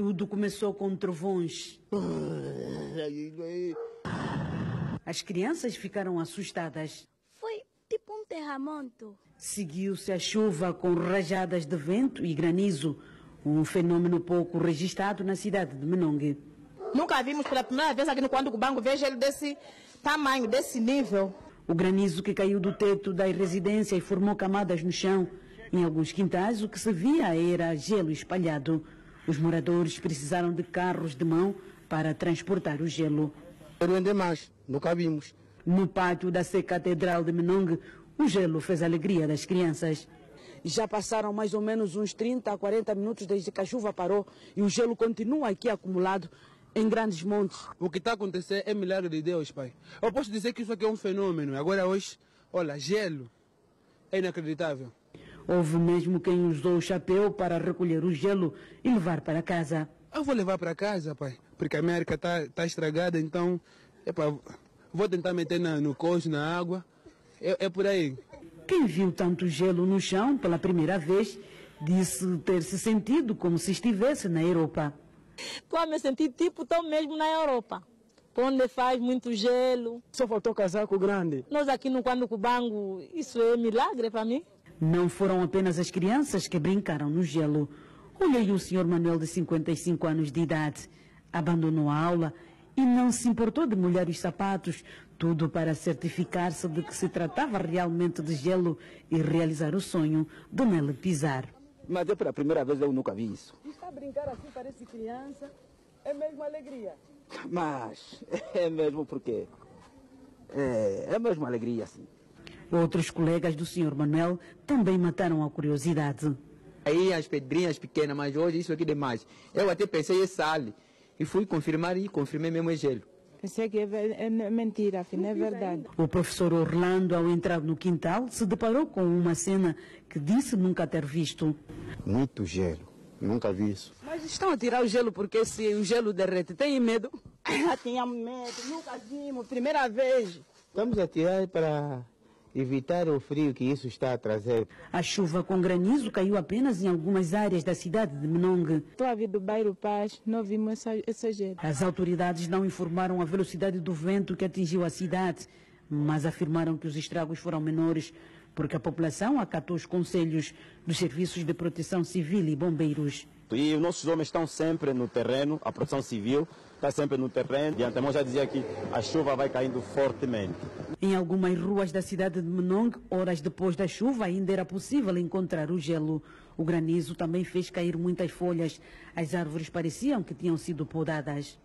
Tudo começou com trovões. As crianças ficaram assustadas. Foi tipo um terremoto. Seguiu-se a chuva com rajadas de vento e granizo, um fenômeno pouco registrado na cidade de Menongue. Nunca vimos pela primeira vez aqui no Quando Banco, vejo ele desse tamanho, desse nível. O granizo que caiu do teto das residências e formou camadas no chão. Em alguns quintais, o que se via era gelo espalhado. Os moradores precisaram de carros de mão para transportar o gelo. Rende mais, nunca vimos. No pátio da Sé Catedral de Menongue, o gelo fez a alegria das crianças. Já passaram mais ou menos uns 30 a 40 minutos desde que a chuva parou e o gelo continua aqui acumulado em grandes montes. O que está acontecendo é milagre de Deus, pai. Eu posso dizer que isso aqui é um fenômeno. Agora hoje, olha, gelo. É inacreditável. Houve mesmo quem usou o chapéu para recolher o gelo e levar para casa. Eu vou levar para casa, pai, porque a arca está tá estragada, então epa, vou tentar meter na, no coxo, na água. É, é por aí. Quem viu tanto gelo no chão pela primeira vez disse ter se sentido como se estivesse na Europa. Estou a me sentir tipo, estou mesmo na Europa. Onde faz muito gelo. Só faltou casaco grande. Nós aqui no Quando Cubango, isso é milagre para mim. Não foram apenas as crianças que brincaram no gelo. Olha aí o senhor Manuel, de 55 anos de idade. Abandonou a aula e não se importou de molhar os sapatos, tudo para certificar-se de que se tratava realmente de gelo e realizar o sonho de nele pisar. Mas eu pela primeira vez eu nunca vi isso. Está a brincar assim, parece criança. É mesmo alegria. Mas é mesmo porque é, é mesmo alegria assim. Outros colegas do senhor Manuel também mataram a curiosidade. Aí as pedrinhas pequenas, mas hoje isso aqui é demais. Eu até pensei em sal e fui confirmar e confirmei mesmo é gelo. Pensei que é, é mentira, afinal é verdade. O professor Orlando, ao entrar no quintal, se deparou com uma cena que disse nunca ter visto. Muito gelo, nunca vi isso. Mas estão a tirar o gelo porque se o gelo derrete, tem medo? Já tinha medo, nunca vimos, primeira vez. Estamos a tirar para evitar o frio que isso está a trazer. A chuva com granizo caiu apenas em algumas áreas da cidade de Menongue. Estou a vir do bairro Paz, não vimos essa, essa gelo. As autoridades não informaram a velocidade do vento que atingiu a cidade, mas afirmaram que os estragos foram menores porque a população acatou os conselhos dos serviços de proteção civil e bombeiros. E os nossos homens estão sempre no terreno, a proteção civil está sempre no terreno. De antemão já dizia que a chuva vai caindo fortemente. Em algumas ruas da cidade de Menong, horas depois da chuva, ainda era possível encontrar o gelo. O granizo também fez cair muitas folhas. As árvores pareciam que tinham sido podadas.